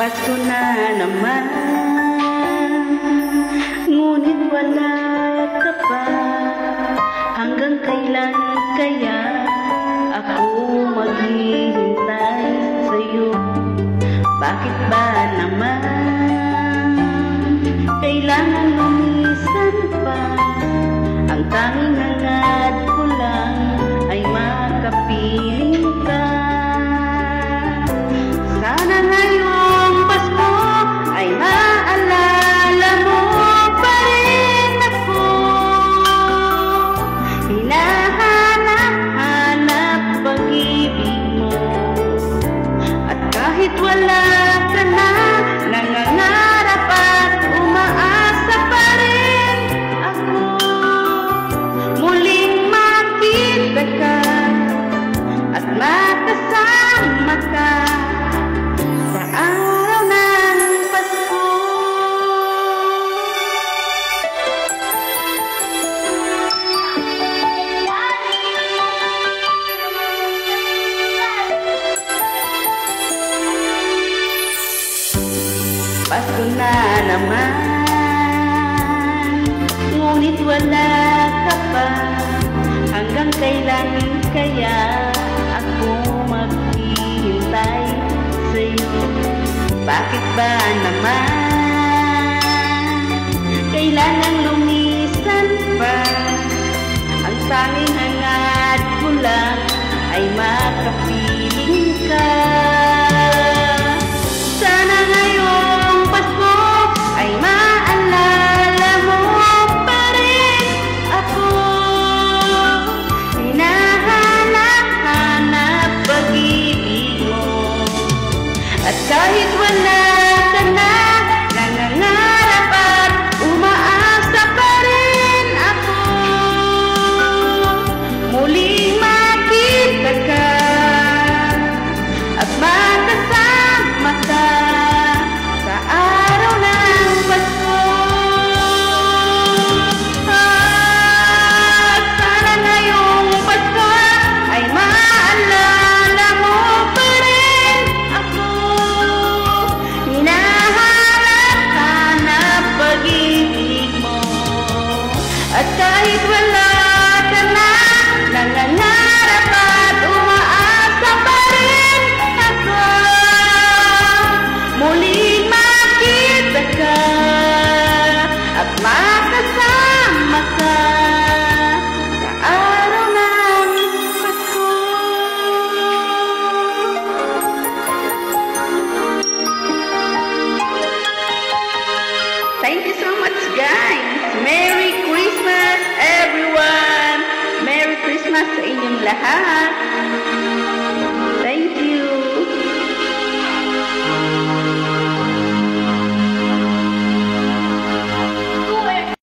Pasko na naman Ngunit wala ka pa. Hanggang kailan kaya Ako maghihintay sa'yo? Bakit ba naman? Kailangan lumisan pa. Ang tanging Allah ko na naman. Ngunit wala ka pa Hanggang kailan kaya ako maghihintay sa'yo. Bakit ba naman? Kailan ang lumisan pa. Ang tanging hangad ko lang ay makapiling